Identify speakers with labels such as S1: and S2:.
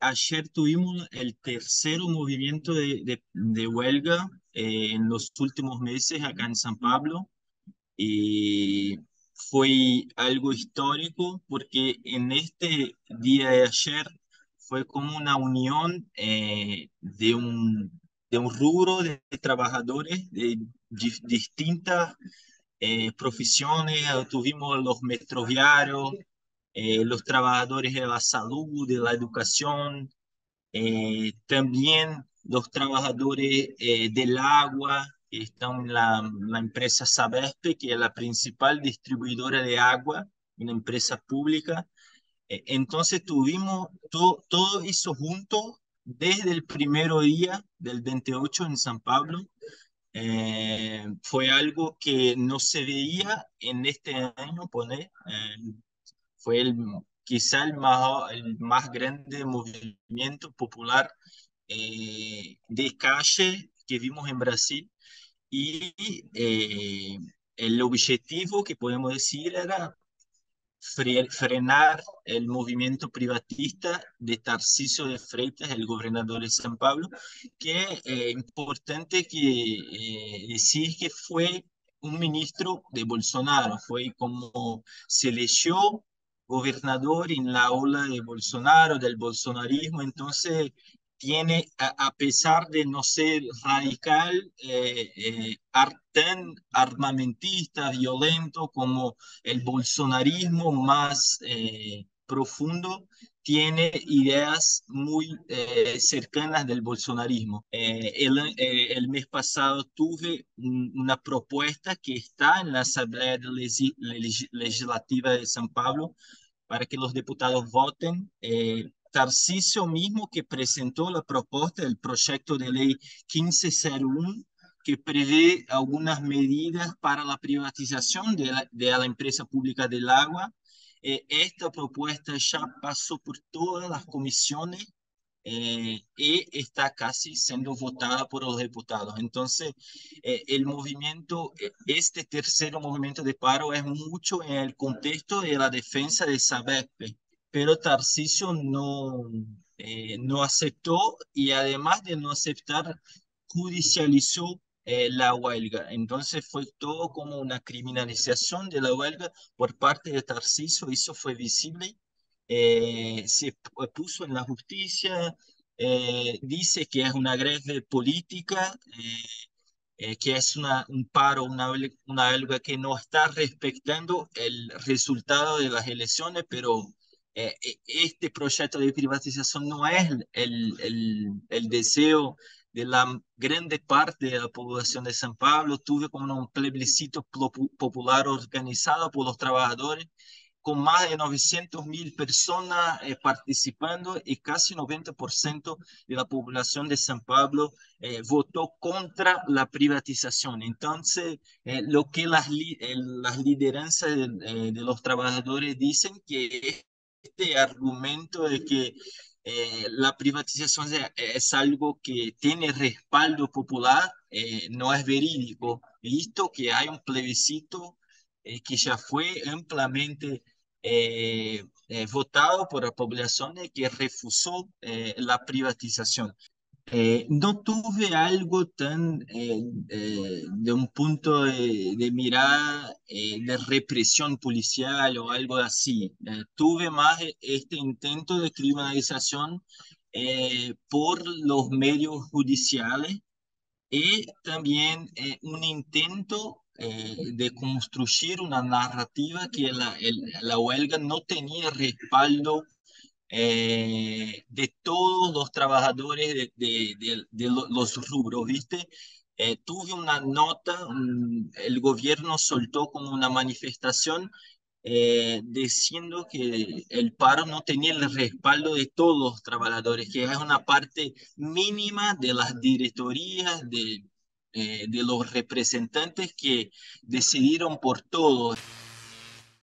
S1: ayer tuvimos el tercer movimiento de, de, huelga eh, en los últimos meses acá en San Pablo y fue algo histórico porque en este día de ayer fue como una unión eh, de, un, de un rubro de, trabajadores de distintas eh, profesiones. Tuvimos los metroviarios, eh, los trabajadores de la salud, de la educación, también los trabajadores del agua, que están en la, la empresa Sabespe, que es la principal distribuidora de agua, una empresa pública. E, entonces tuvimos todo, todo eso junto desde el primer día del 28 en San Pablo. Eh, fue algo que no se veía en este año, pone, eh, fue el, quizá el más, el más grande movimiento popular eh, de calle que vimos en Brasil. Y el objetivo que podemos decir era frenar el movimiento privatista de Tarcisio de Freitas, el gobernador de San Pablo, que es eh, importante que eh, decir que fue un ministro de Bolsonaro, fue como se eligió gobernador en la ola de Bolsonaro, del bolsonarismo, entonces tiene, a, pesar de no ser radical, eh, eh, tan armamentista, violento como el bolsonarismo más eh, profundo, tiene ideas muy eh, cercanas del bolsonarismo. El, el, mes pasado tuve una propuesta que está en la Asamblea Legislativa de San Pablo para que los diputados voten Tarcisio mismo que presentó la propuesta del proyecto de ley 1501 que prevé algunas medidas para la privatización de la, de la empresa pública del agua. Eh, esta propuesta ya pasó por todas las comisiones eh, y está casi siendo votada por los diputados. Entonces, eh, el movimiento, este tercer movimiento de paro es mucho en el contexto de la defensa de SABEP, pero Tarcisio no, eh, no aceptó y además de no aceptar, judicializó eh, la huelga. Entonces fue todo como una criminalización de la huelga por parte de Tarcisio, eso fue visible, eh, se puso en la justicia, dice que es una greve política. que es una, un paro, una, una huelga que no está respetando el resultado de las elecciones, pero eh, e, este proyecto de privatización no es el, el, el, deseo de la grande parte de la población de San Pablo. Tuve como un plebiscito popular organizado por los trabajadores con más de 900 mil personas eh, participando y casi 90% de la población de San Pablo eh, votó contra la privatización. Entonces, lo que las, las lideranzas de, de, los trabajadores dicen que este argumento de que eh, la privatización es algo que tiene respaldo popular eh, no es verídico, visto que hay un plebiscito eh, que ya fue ampliamente votado por la población y que refusó la privatización. Eh, no tuve algo tan eh, eh, de un punto de, de mirada de represión policial o algo así. tuve más este intento de criminalización por los medios judiciales y también un intento de construir una narrativa que la, la huelga no tenía respaldo eh, de todos los trabajadores de, de, de, los rubros, ¿viste? Eh, tuve una nota, el gobierno soltó como una manifestación eh, diciendo que el paro no tenía el respaldo de todos los trabajadores, que es una parte mínima de las directorías, de, de los representantes que decidieron por todos.